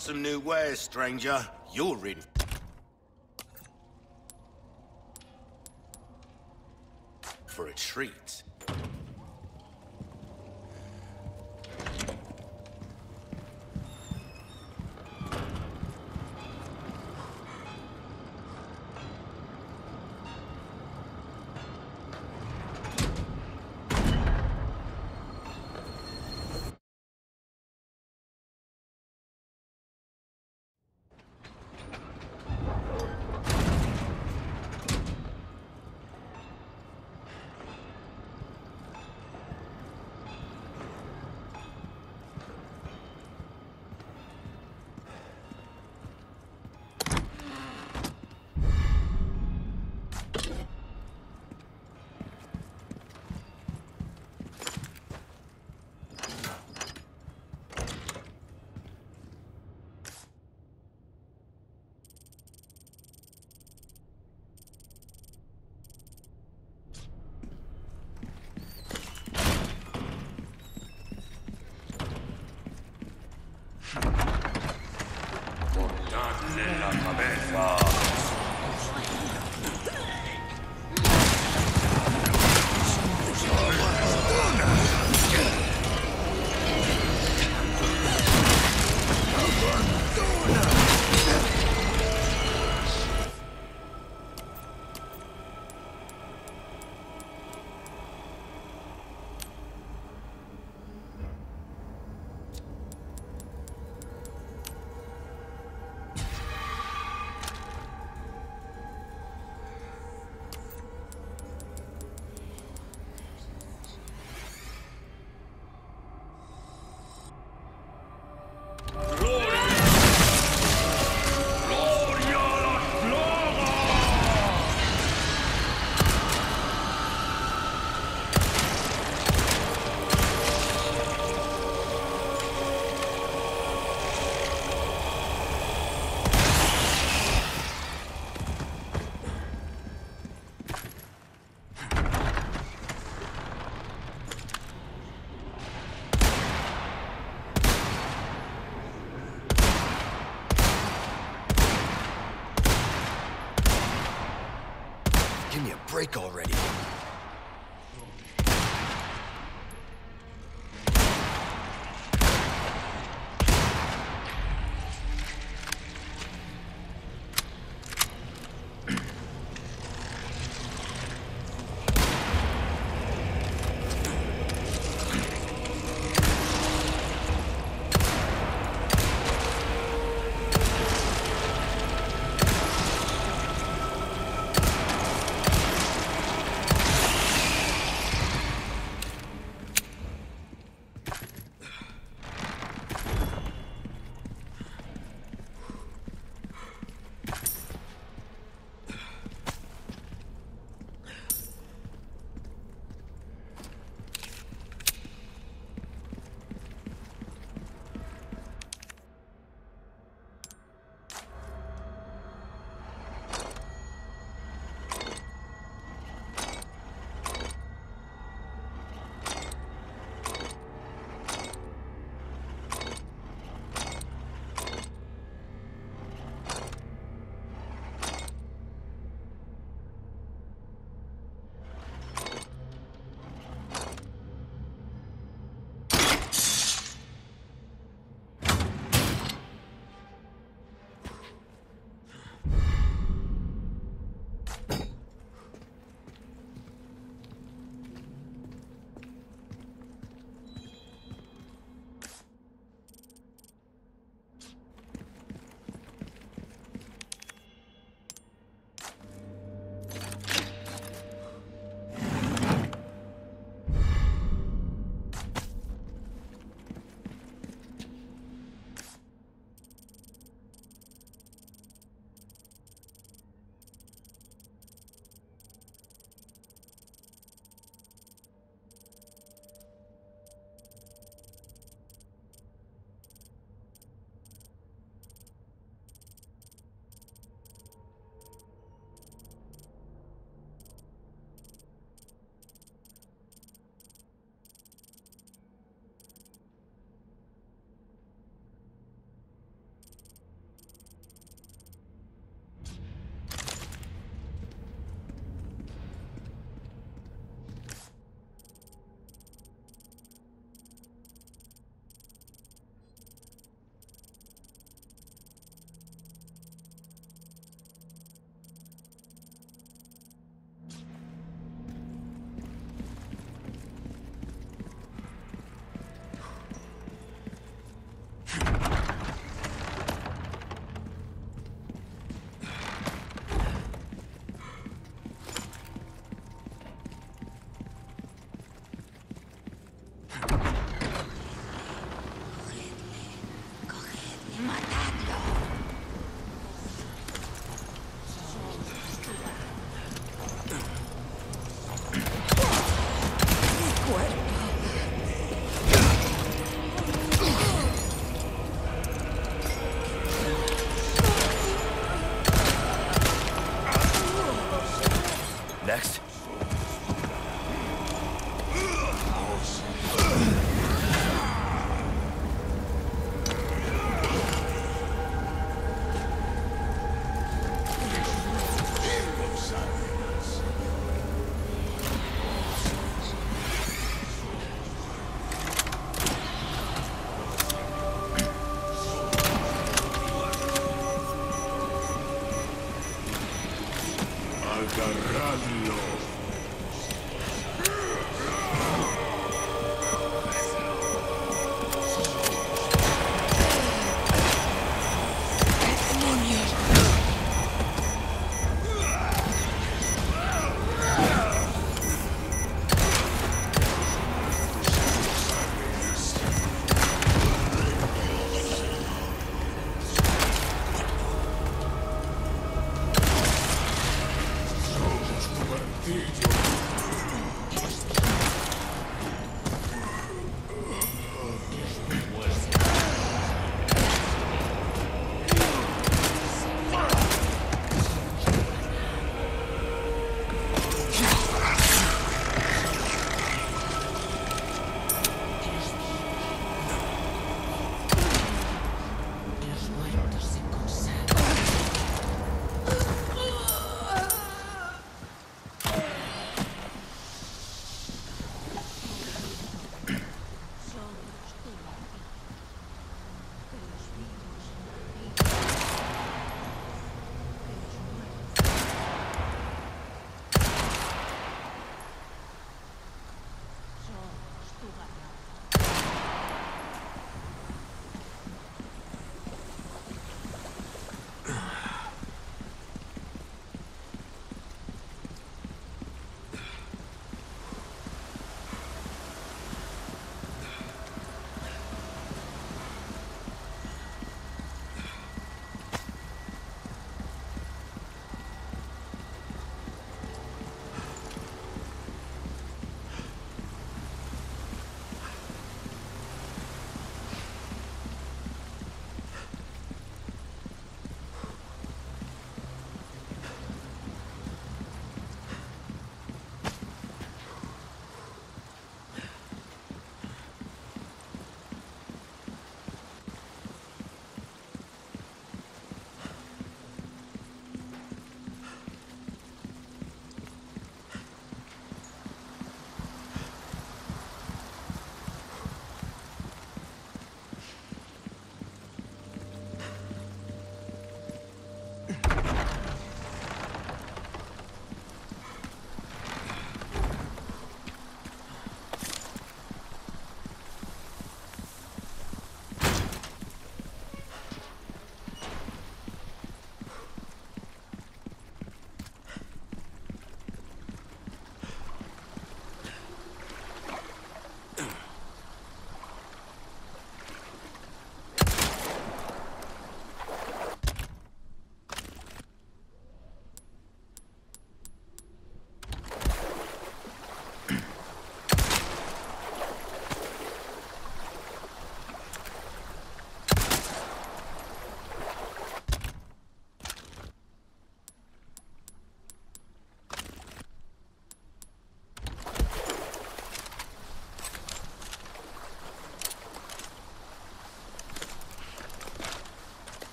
Some new wares, stranger. You're in. For a treat. Break already.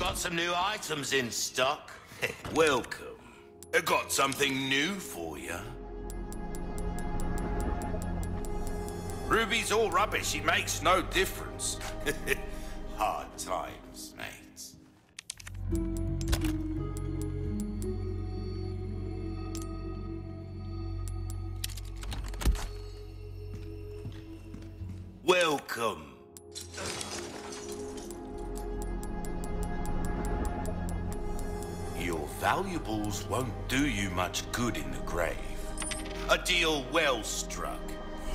Got some new items in stock. Welcome. I got something new for you. Ruby's all rubbish. It makes no difference. do you much good in the grave. A deal well struck.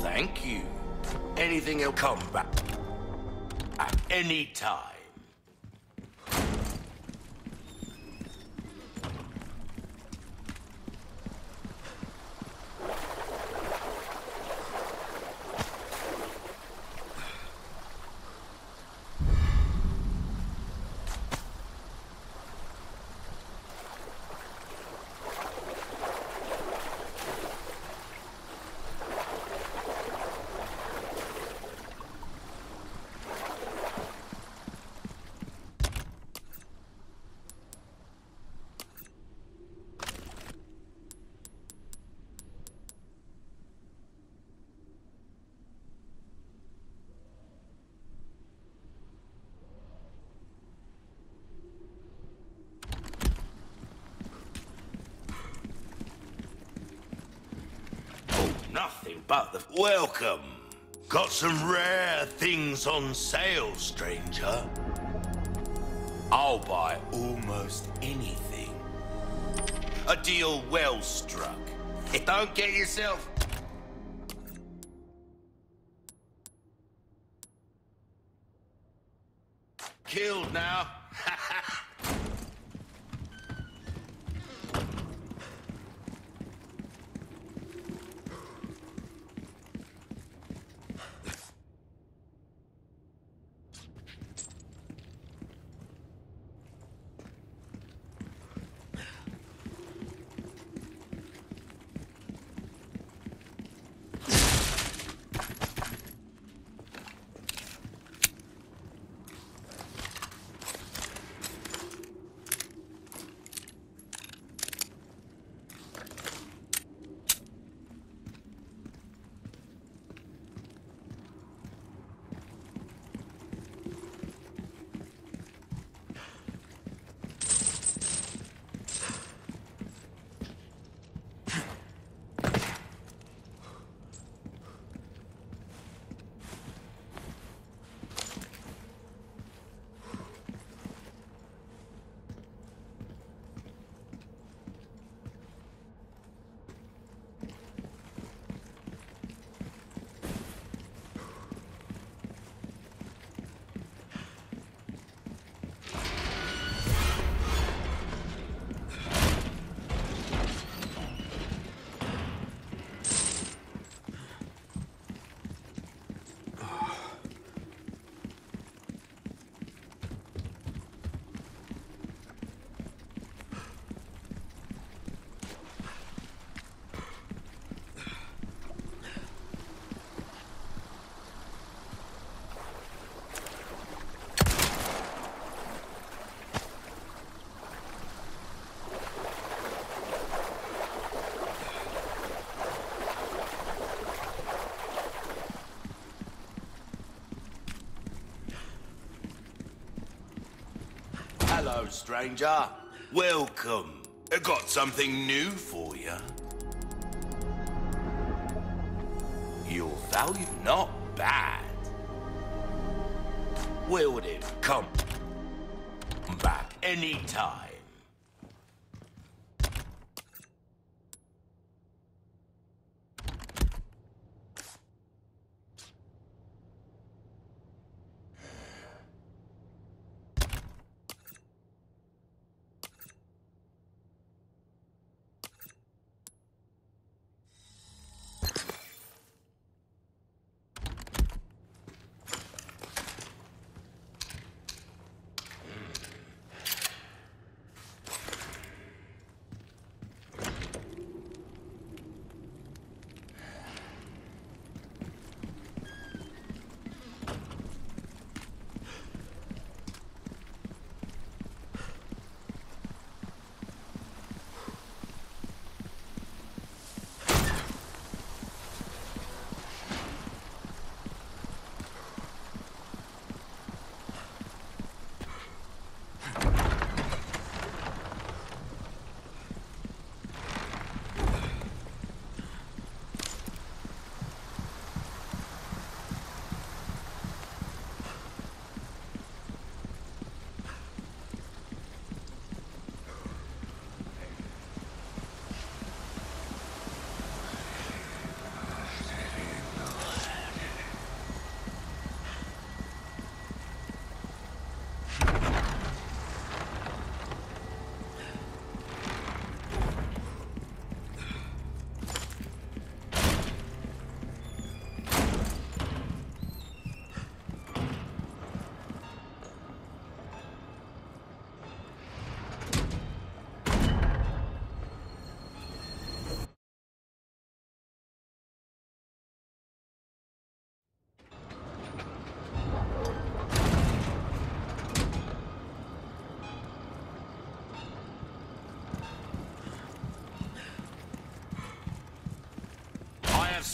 Thank you. Anything will Come back. At any time. The welcome. Got some rare things on sale, stranger. I'll buy almost anything. A deal well struck. Don't get yourself. Stranger. Welcome. I got something new for you. Your value not bad. Would it come back any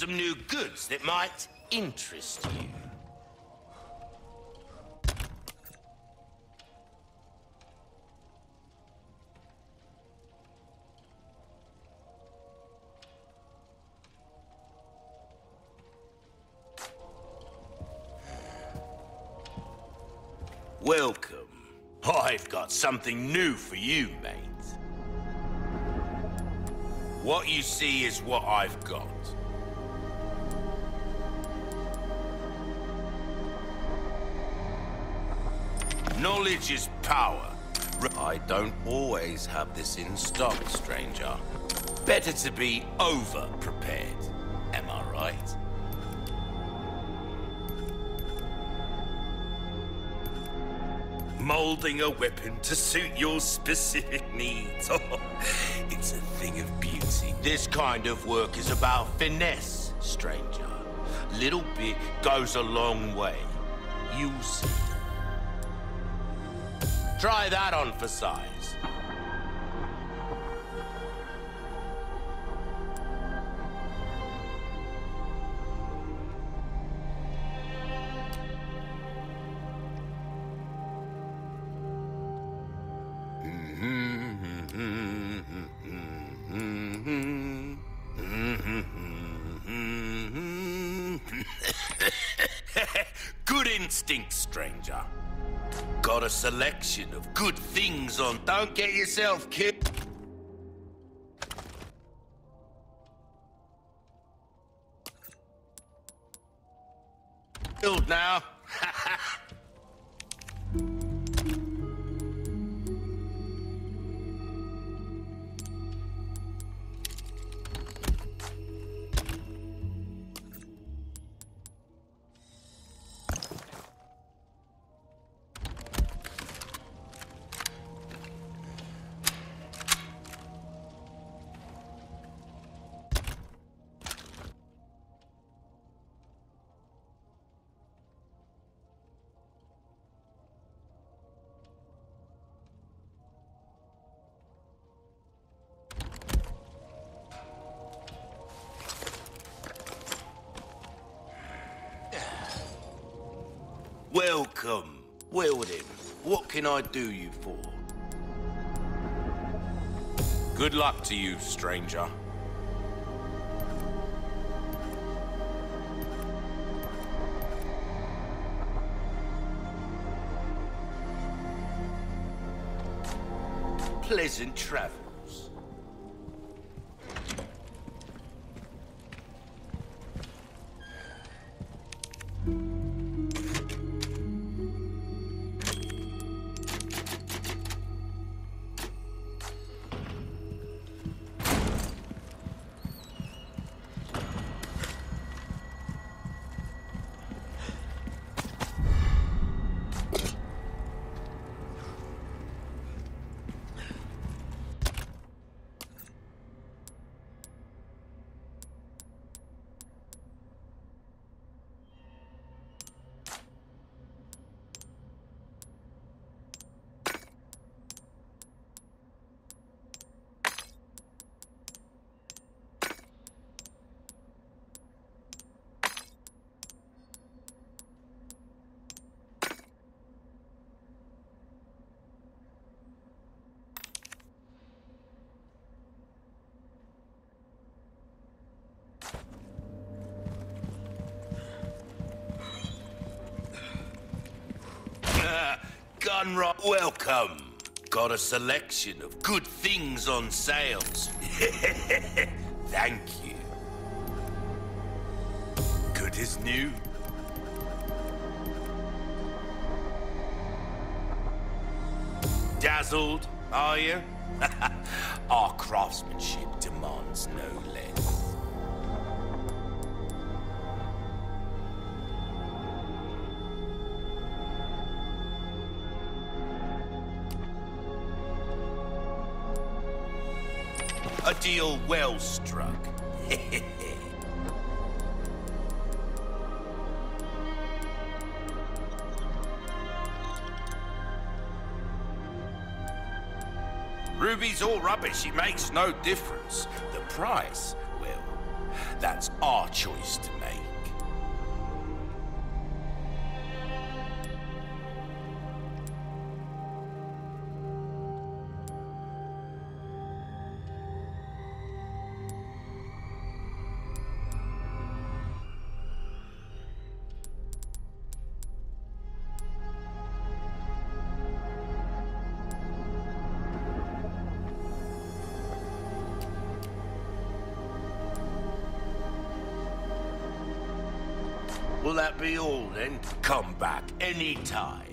some new goods that might interest you. Welcome. I've got something new for you, mate. What you see is what I've got. Knowledge is power. I don't always have this in stock, stranger. Better to be over-prepared. Am I right? Molding a weapon to suit your specific needs. It's a thing of beauty. This kind of work is about finesse, stranger. Little bit goes a long way. You'll see. Try that on for size. Got a selection of good things on. Don't get yourself killed. Killed now. Can I do you for? Good luck to you, stranger. Pleasant Gunrock, welcome. Got a selection of good things on sales. Thank you. Good as new. Dazzled, are you? Our craftsmanship demands no less. Deal well struck. Ruby's all rubbish. It makes no difference. The price, well, That's our choice to make. Will that be all then? Come back anytime.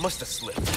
Must have slipped.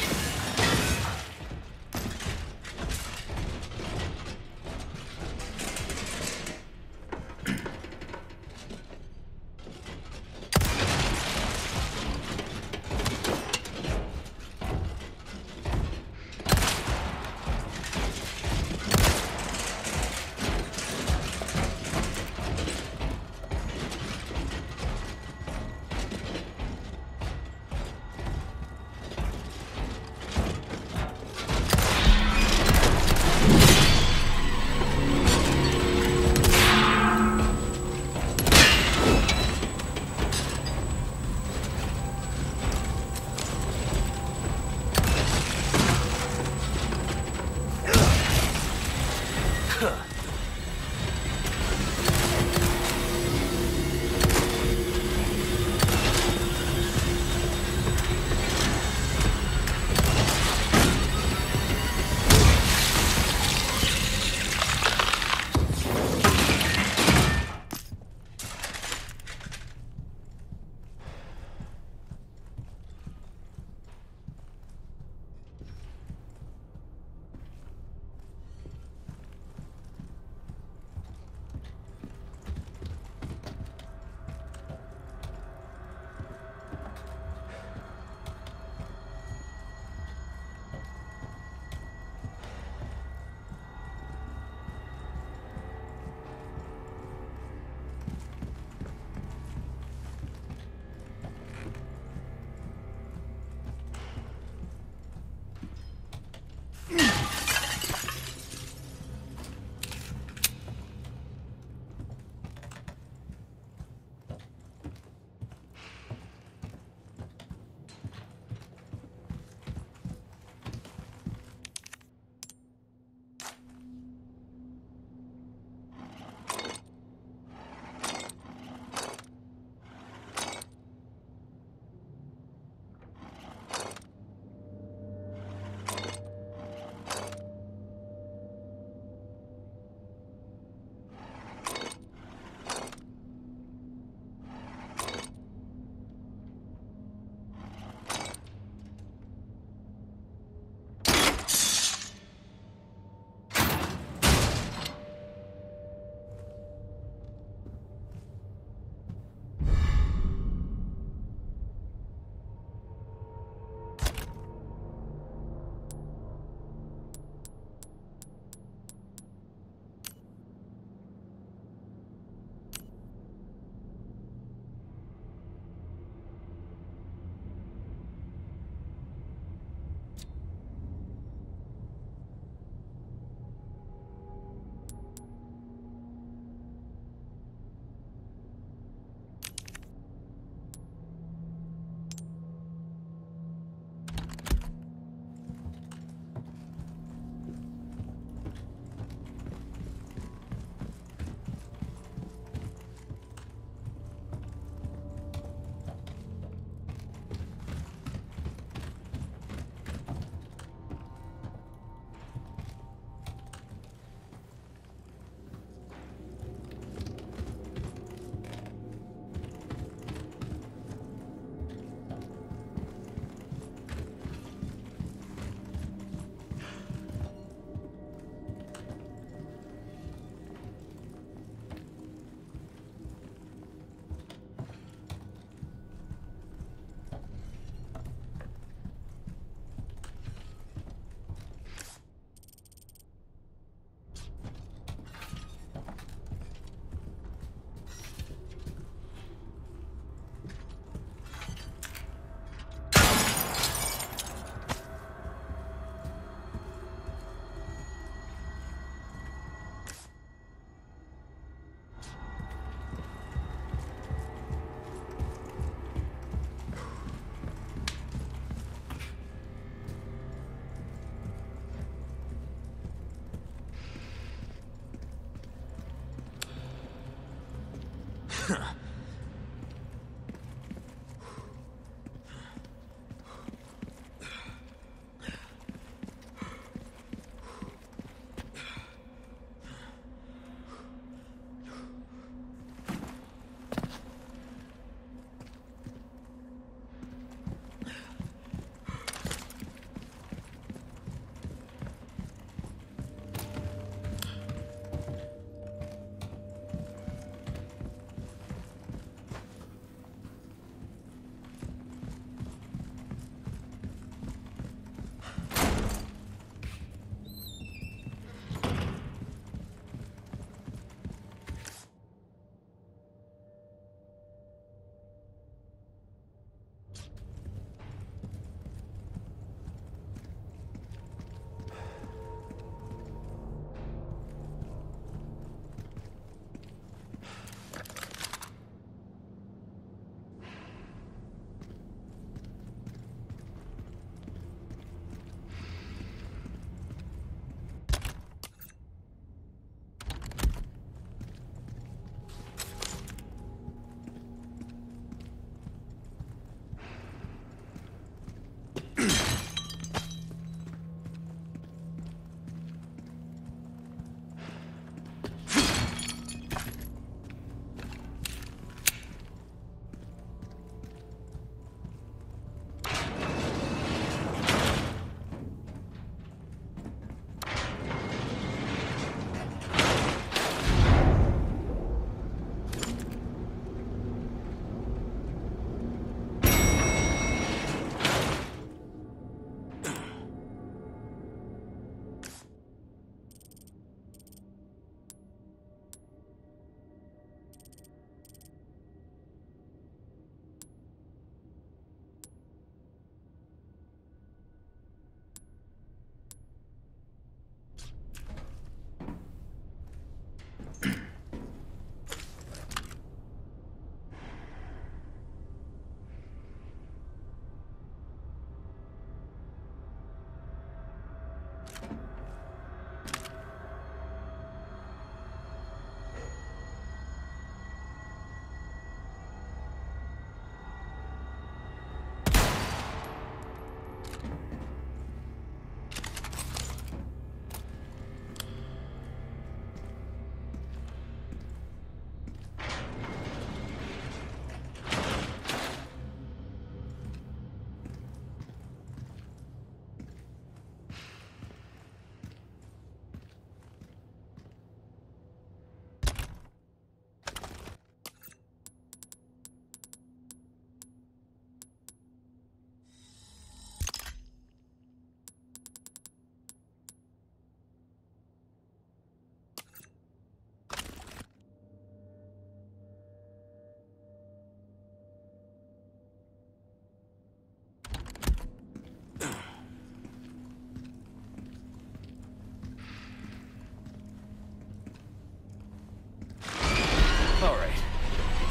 Huh.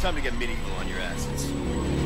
It's time to get medieval on your asses.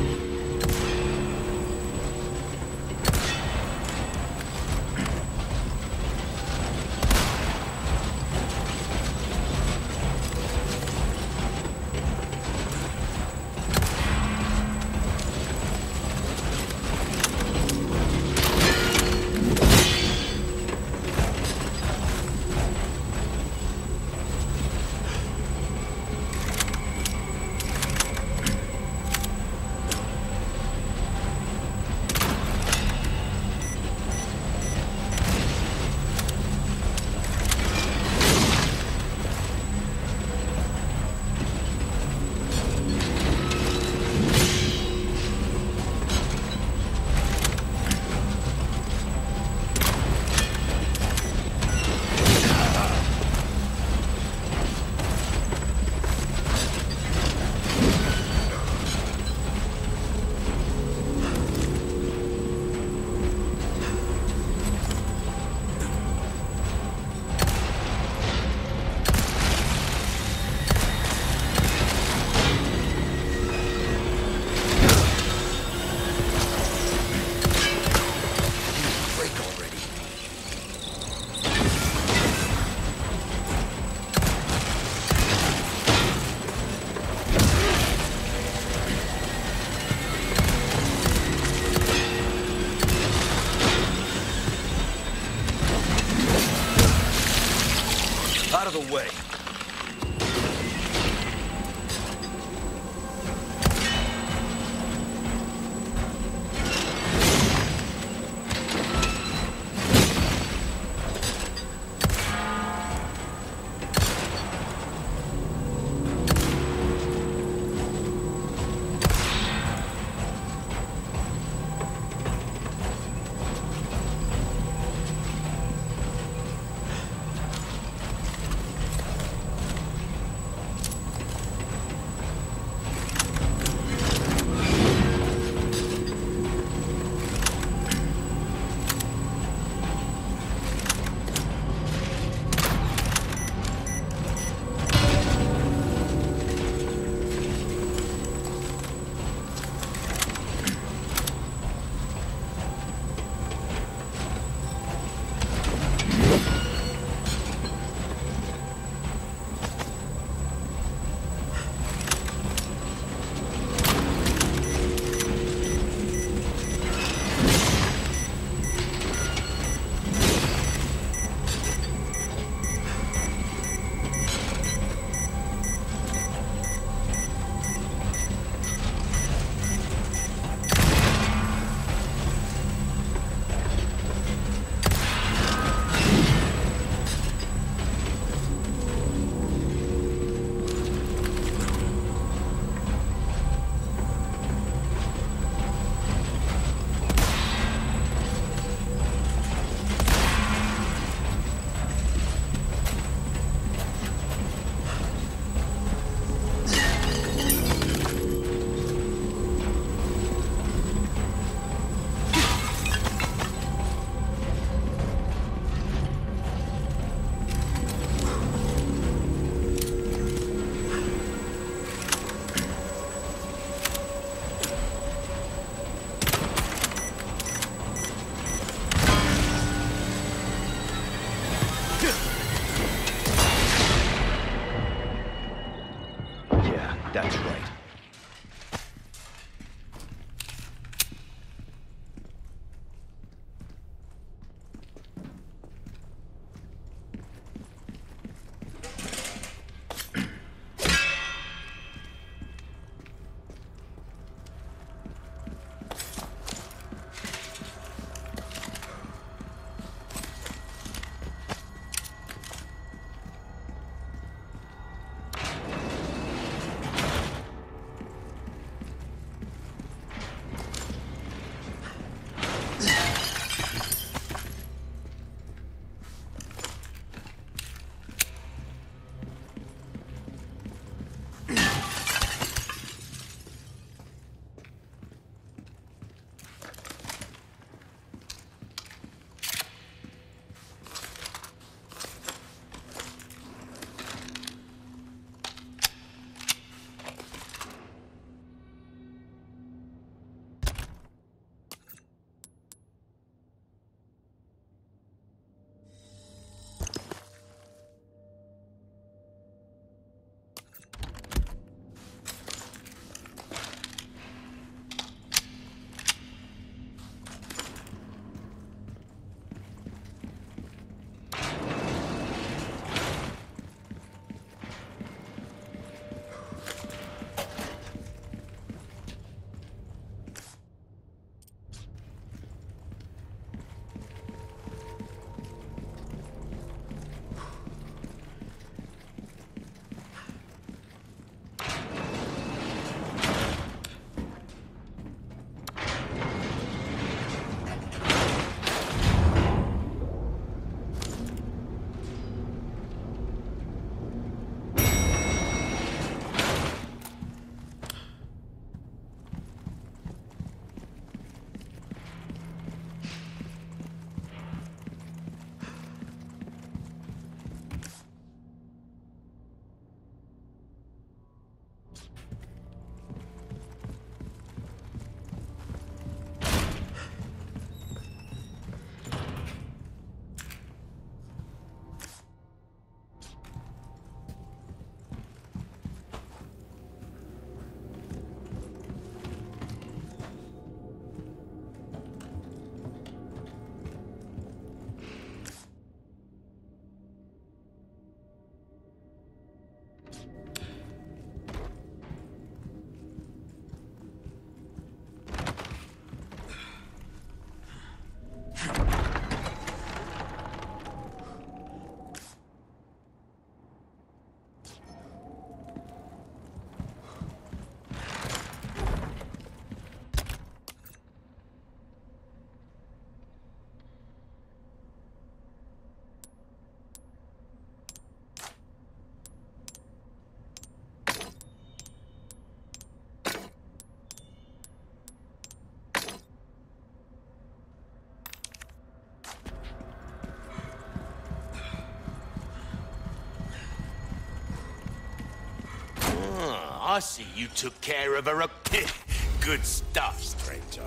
You took care of her. Good stuff, stranger.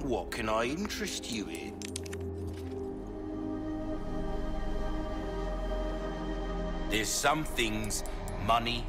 What can I interest you in? There's some things money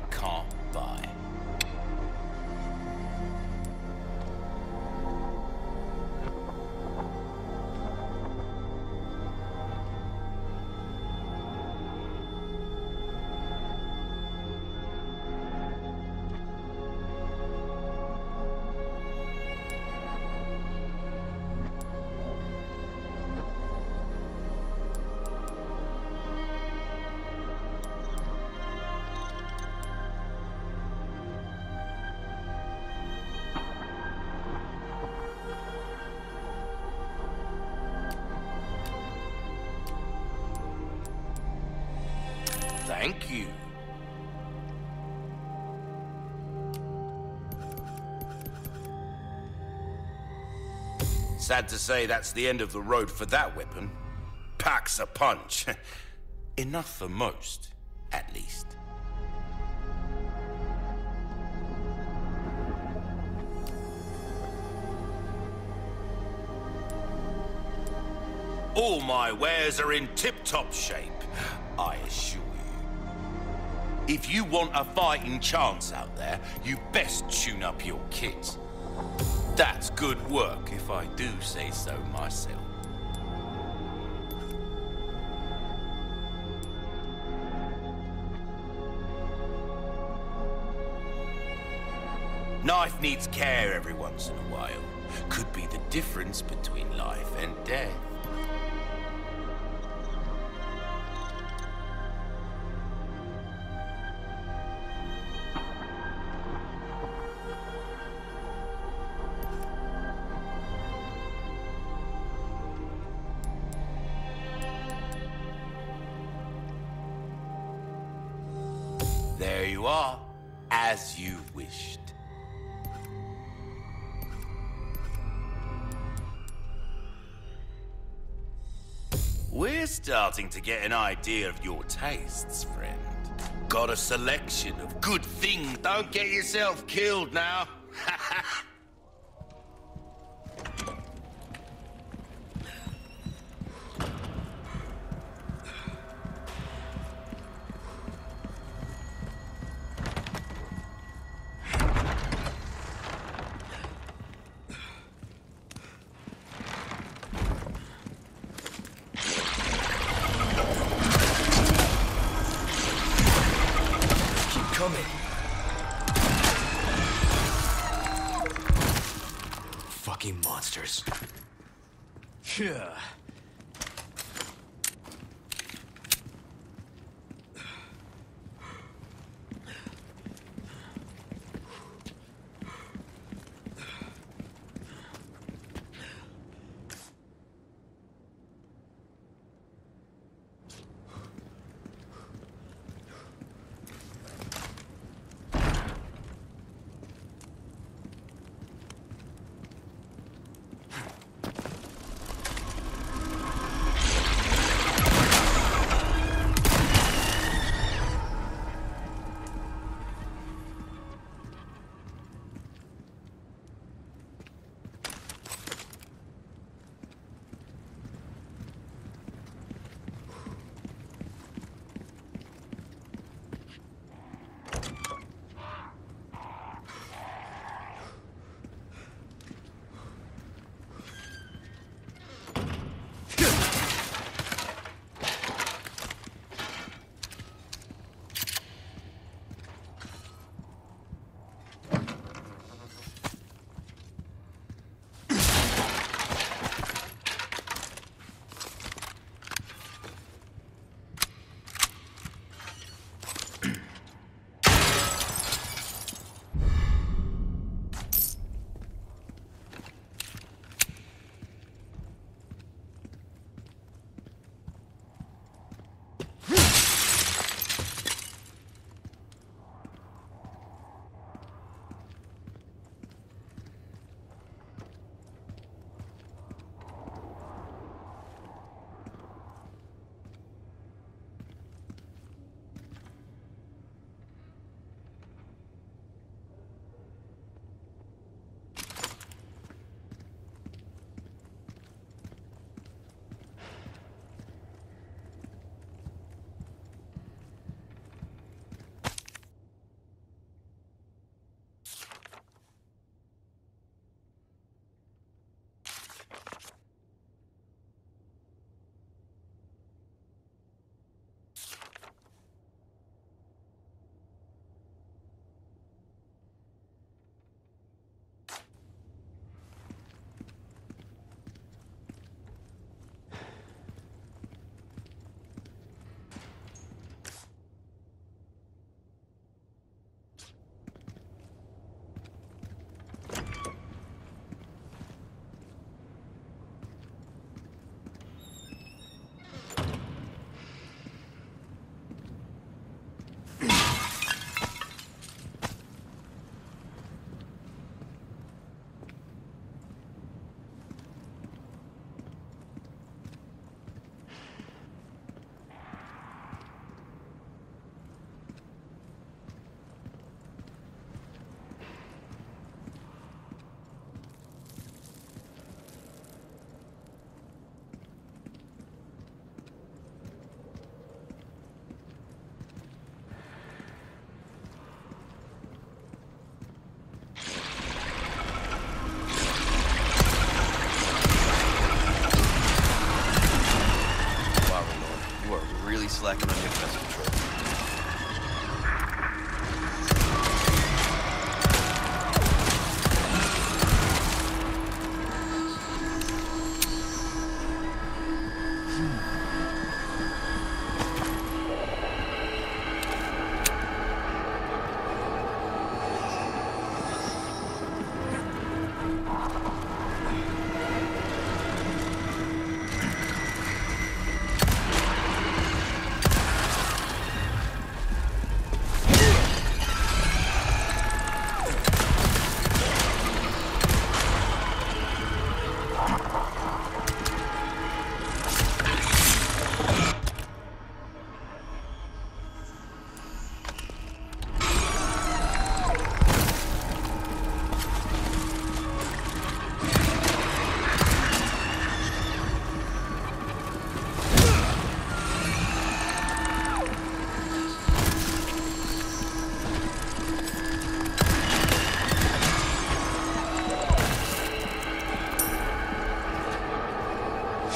Thank you. Sad to say that's the end of the road for that weapon. Packs a punch. Enough for most, at least. All my wares are in tip-top shape. If you want a fighting chance out there, you best tune up your kit. That's good work, if I do say so myself. Knife needs care every once in a while. Could be the difference between life and death. There you are, as you wished. We're starting to get an idea of your tastes, friend. Got a selection of good things. Don't get yourself killed now.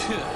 Tch.